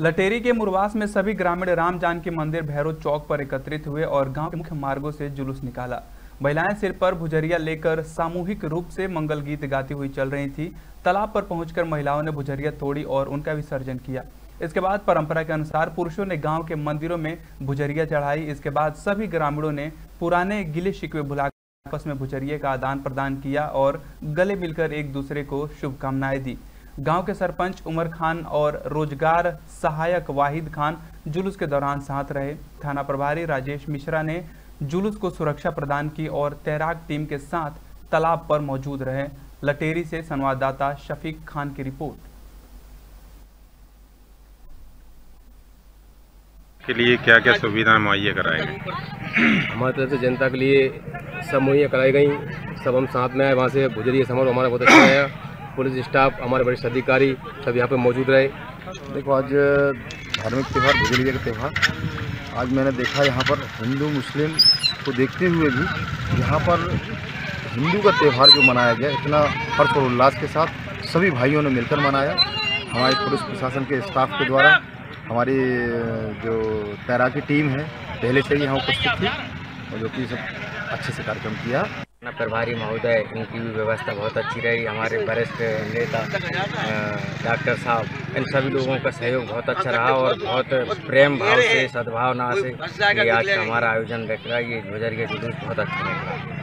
लटेरी के मुरवास में सभी ग्रामीण राम जानकी मंदिर भैरव चौक पर एकत्रित हुए और गाँव के मुख्य मार्गों से जुलूस निकाला। महिलाएँ सिर पर भुजरिया लेकर सामूहिक रूप से मंगल गीत गाती हुई चल रही थी। तालाब पर पहुंचकर महिलाओं ने भुजरिया तोड़ी और उनका विसर्जन किया। इसके बाद परंपरा के अनुसार पुरुषों ने गाँव के मंदिरों में भुजरिया चढ़ाई। इसके बाद सभी ग्रामीणों ने पुराने गिले शिकवे भुला आपस में भुजरिये का आदान प्रदान किया और गले मिलकर एक दूसरे को शुभकामनाएँ दी। गाँव के सरपंच उमर खान और रोज़गार सहायक वाहिद खान जुलूस के दौरान साथ रहे। थाना प्रभारी राजेश मिश्रा ने जुलूस को सुरक्षा प्रदान की और तैराक टीम के साथ तालाब पर मौजूद रहे। लटेरी से संवाददाता शफीक खान की रिपोर्ट। के लिए क्या क्या सुविधाएँ मुहैया कराई गई हमारी तरफ़ से जनता के लिए सब मुहैया कराई गई। सब हम साथ में आए वहाँ से गुजरिए समारोह हमारा बहुत अच्छा आया पुलिस स्टाफ, हमारे वरिष्ठ अधिकारी सब यहाँ पे मौजूद रहे। देखो, आज धार्मिक त्यौहार भुजलिया का त्यौहार। आज मैंने देखा यहाँ पर हिंदू, मुस्लिम को देखते हुए भी यहाँ पर हिंदू का त्यौहार जो मनाया गया, इतना हर्ष और उल्लास के साथ सभी भाइयों ने मिलकर मनाया। हमारे पुलिस प्रशासन के स्टाफ के द्वारा हमारी जो तैराकी टीम है, पहले से ही यहाँ उपस्थित थी और जो कि सब अच्छे से कार्यक्रम किया। प्रभारी महोदय, इनकी भी व्यवस्था बहुत अच्छी रही। हमारे वरिष्ठ नेता डॉक्टर साहब, इन सभी लोगों का सहयोग बहुत अच्छा रहा और बहुत प्रेम भाव से, सद्भावना से ये आज हमारा आयोजन देख रहा है। ये गुजर के जुलूस बहुत अच्छा लग रहा